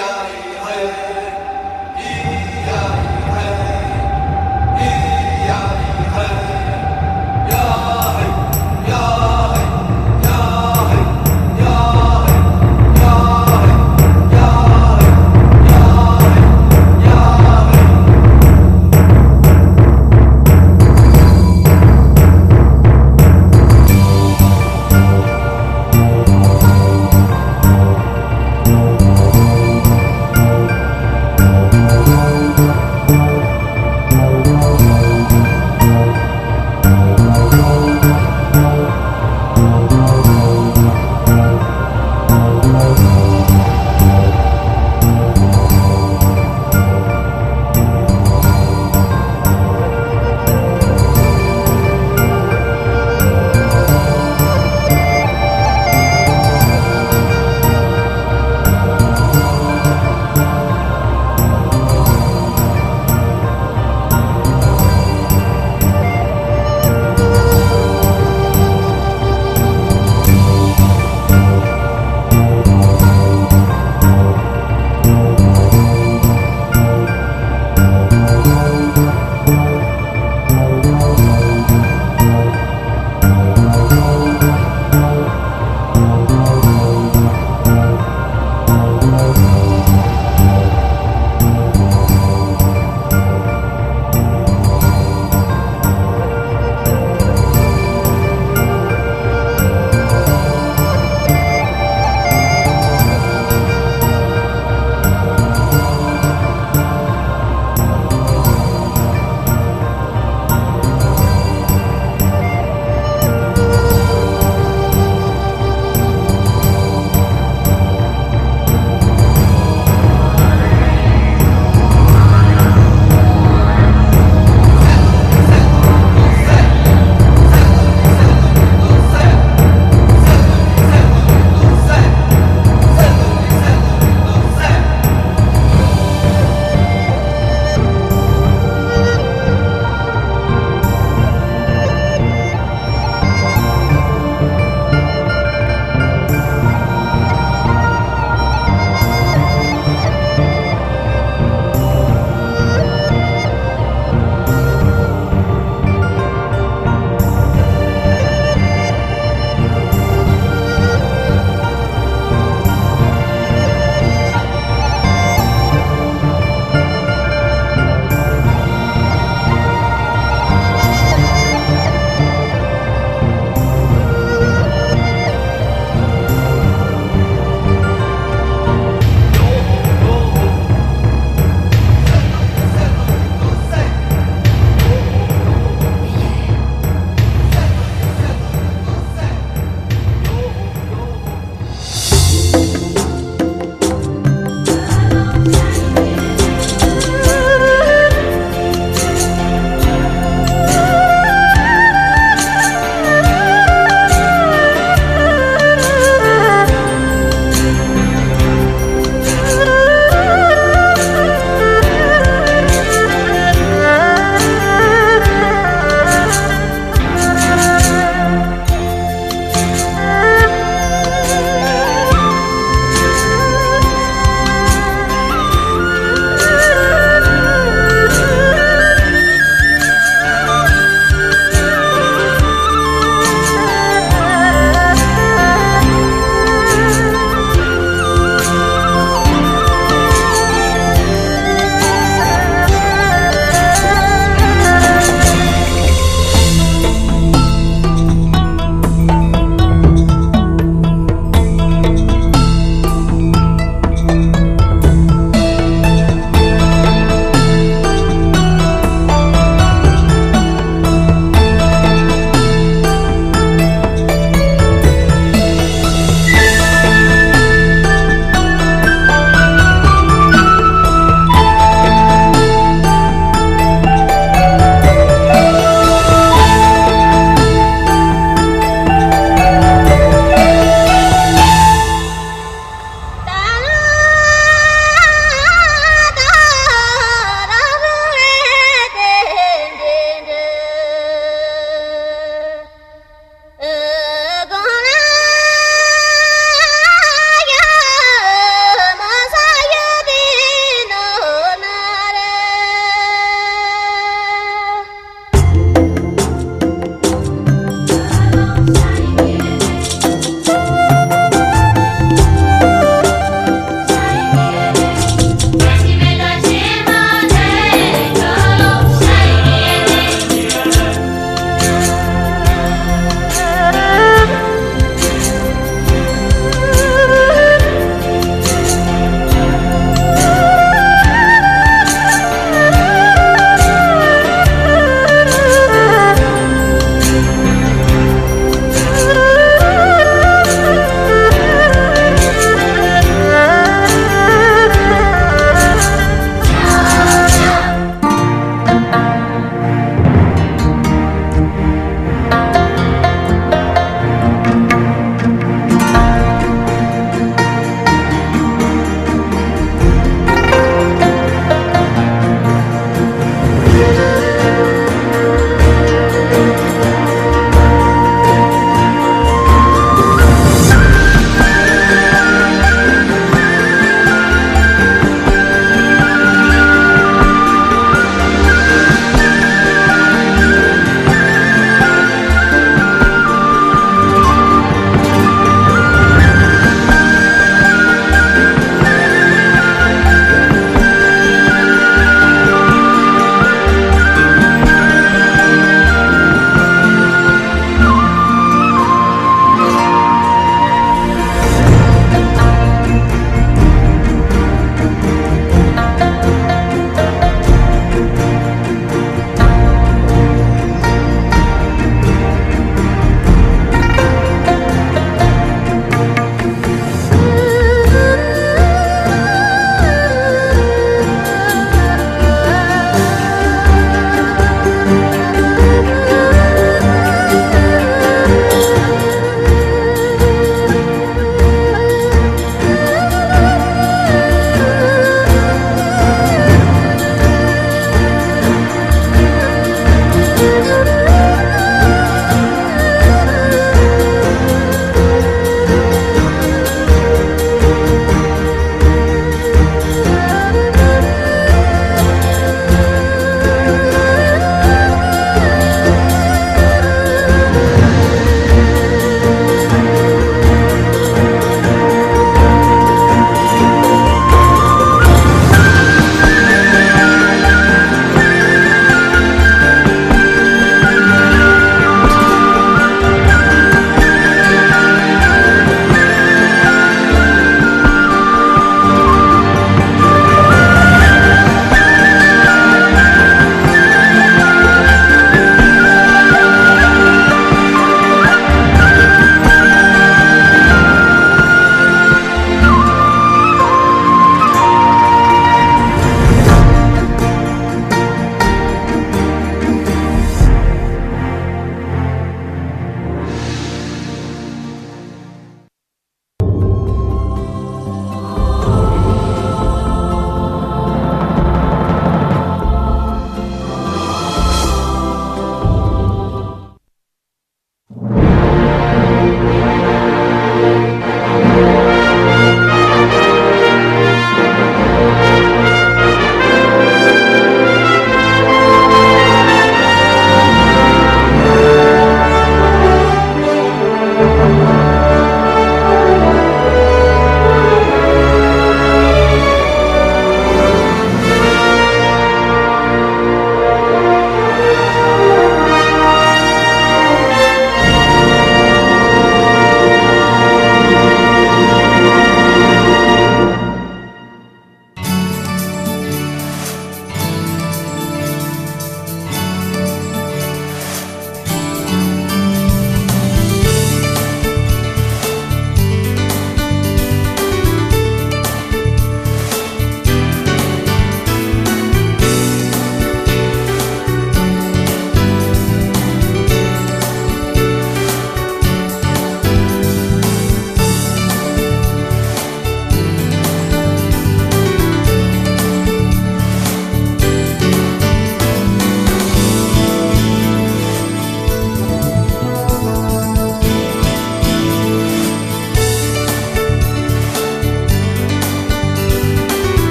야